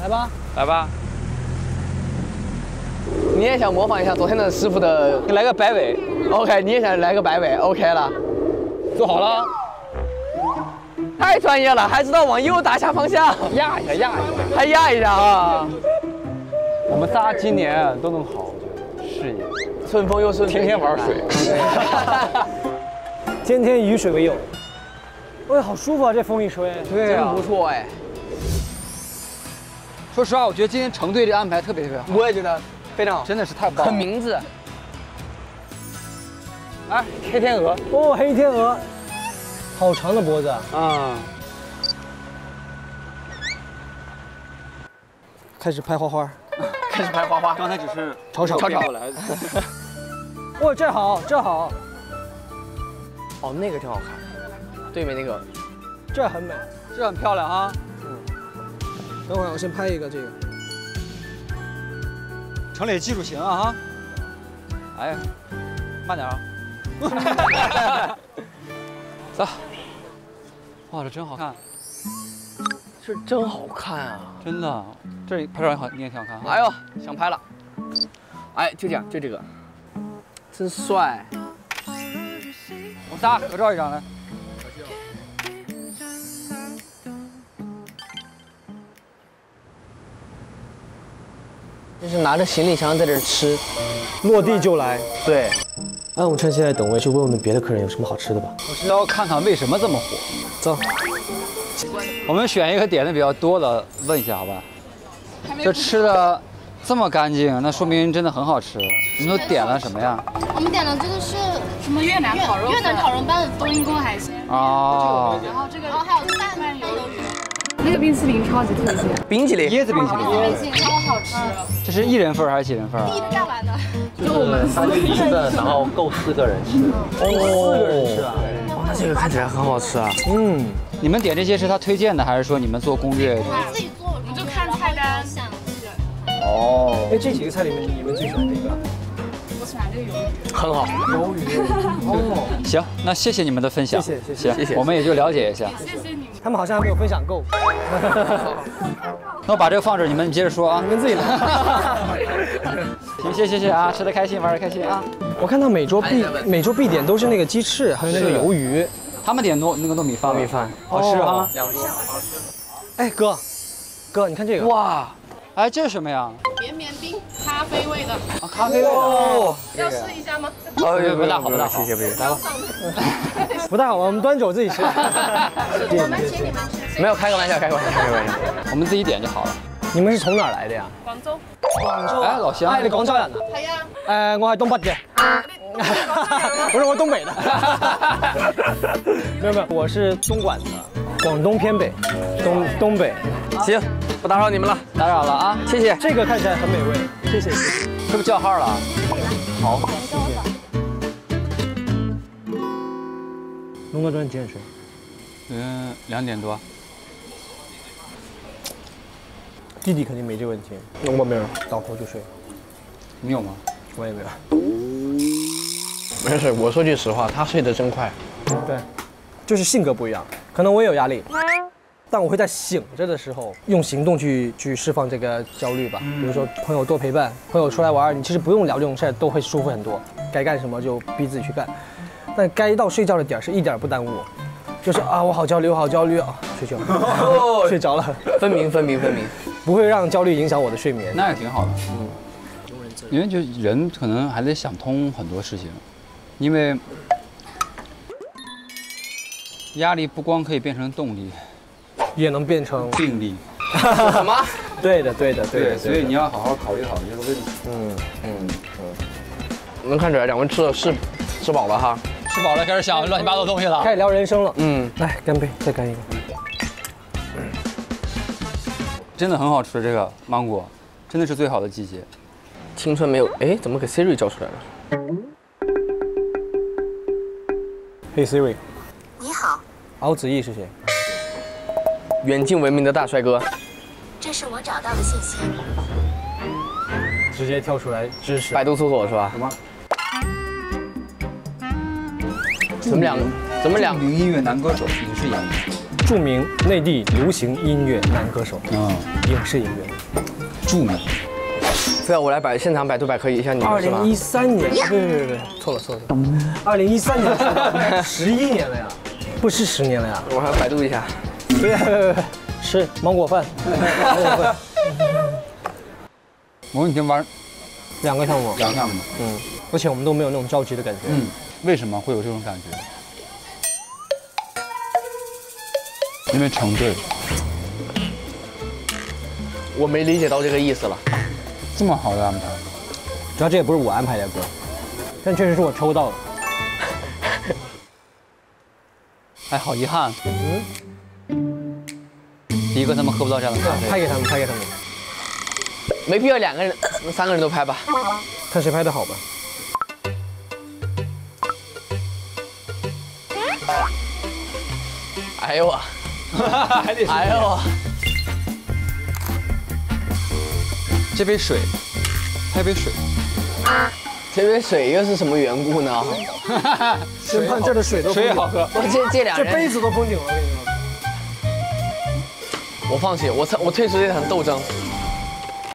来吧，来吧，你也想模仿一下昨天的师傅的你来个摆尾，？OK，你也想来个摆尾？OK 了，坐好了，太专业了，还知道往右打下方向，压一下，压一下。还压一下啊！我们仨今年都能好，我觉得事业。顺风又顺水，天天玩水。天天雨水为友。喂，好舒服啊，这风一吹。对真不错哎，说实话，我觉得今天成队这安排特别特别好，我也觉得非常好，真的是太棒了。很明智。哎，黑天鹅，哦，黑天鹅，好长的脖子啊。嗯，开始拍花花，开始拍花花，刚才只是吵吵吵吵过来的。哇，这好，这好，哦，那个挺好看，对面那个这很美。这很漂亮啊！等会儿我先拍一个这个。城里技术行啊哈。哎呀，慢点啊。走。哇，这真好看，这真好看啊！真的。这拍照也好，你也挺好看啊。哎呦，想拍了，哎，就这样，就这个，真帅。我们仨合照一张来。就是拿着行李箱在这儿吃，落地就来。对，那我们趁现在等位，去问问别的客人有什么好吃的吧。我是要看看为什么这么火。走，我们选一个点的比较多的，问一下好吧？这吃的这么干净，那说明真的很好吃。你们都点了什么呀？我们点的这个是什么越南烤肉越南烤肉拌冬阴功海鲜，哦，然后这个然后还有蛋拌鱿鱼，那个冰淇淋超级特别，冰淇淋，椰子冰淇淋，冰淇淋超好吃，这是一人份还是几人份儿啊？一直干完的。三个一份，然后够四个人吃。哦，哇，那这个看起来很好吃啊。嗯，你们点这些是他推荐的，还是说你们做攻略？自己做，我们就看菜单想哦，哎，这几个菜里面你们最喜欢哪个？我喜欢这个鱿鱼。很好，鱿鱼。哦，行，那谢谢你们的分享，谢谢谢谢行谢谢我们也就了解一下。谢谢你们。他们好像还没有分享够，那我把这个放这儿，你们接着说啊你。们自己来。行，谢谢谢谢啊，吃的开心，玩的开心啊。我看到每桌必每桌必点都是那个鸡翅，还有那个鱿鱼。他们点糯那个糯米饭，糯米饭好吃啊。哎，哥，哥，你看这个。哇，哎，这是什么呀？绵绵冰，咖啡味的，啊，咖啡味。哦，要试一下吗？哦不不大好不大好谢谢，不谢，来吧。不太好吧？我们端走自己吃。我们请你们吃。没有，开个玩笑，开个玩笑，开个玩笑。我们自己点就好了。你们是从哪兒嚟的呀？广州。广州哎，老乡，哎，你广州人啊？係啊。誒，我係東北嘅。不是，我东北的。沒有沒有，我是东莞的，广东偏北，东东北。行，不打扰你们了，打扰了啊，谢谢。这个看起来很美味，謝謝。是不是叫号了？好，谢谢。龙哥昨天几点睡？嗯，两点多。弟弟肯定沒這個問題，我没有，倒头就睡。你有吗？我也没有。没事，我说句实话，他睡得真快。对，就是性格不一样，可能我也有压力，但我会在醒着的时候用行动去去释放这个焦虑吧。比如说朋友多陪伴，朋友出来玩，你其实不用聊这种事儿，都会舒服很多。该干什么就逼自己去干，但该到睡觉的点儿是一點兒不耽误。就是啊，我好焦虑，我好焦虑啊，睡觉，睡着了，分明，分明，分明。不会让焦虑影响我的睡眠。那也挺好的，嗯，因为就人可能还得想通很多事情，因为。压力不光可以变成动力，也能变成病力。什么？对的，对的，对的。所以你要好好考慮好这个问题。嗯嗯嗯能看出来两位吃的是吃饱了哈。吃饱了，开始想乱七八糟的東西了。开始聊人生了。嗯，来干杯，再干一个。真的很好吃，这个芒果真的是最好的季节。青春没有，哎，怎么给 Siri 叫出来了？？Hey Siri，你好，敖子逸是谁？远近闻名的大帅哥。这是我找到的信息。直接跳出来支持。百度搜索是吧？什么？怎么两？怎么两？名音乐男歌手，影视演员。著名内地流行音乐男歌手，嗯，影视演员。著名。非要我来百现场百度百科一下你二们是吧零？一三年，对对对对，错了错了，二零一三年十一年了呀，不是十年了呀。我还要百度一下。别别别，吃芒果饭，芒果饭，我们已经玩两个项目，两个项目，嗯，而且我们都没有那种着急的感觉。嗯，为什么会有这种感觉？因为成对，我没理解到这个意思了。这么好的安排，主要这也不是我安排的歌，但确实是我抽到的。哎，好遗憾。嗯。第一个他们喝不到这样的咖啡。拍给他们，拍给他们，没必要两个人、三个人都拍吧。看谁拍的好吧。哎呦我，还得哎呦我，这杯水，拍杯水。这杯水又是什么缘故呢？先看这儿的水都水也好喝。我这这两这杯，子都封顶了，我跟你说。我放弃，我退我退出这场斗争。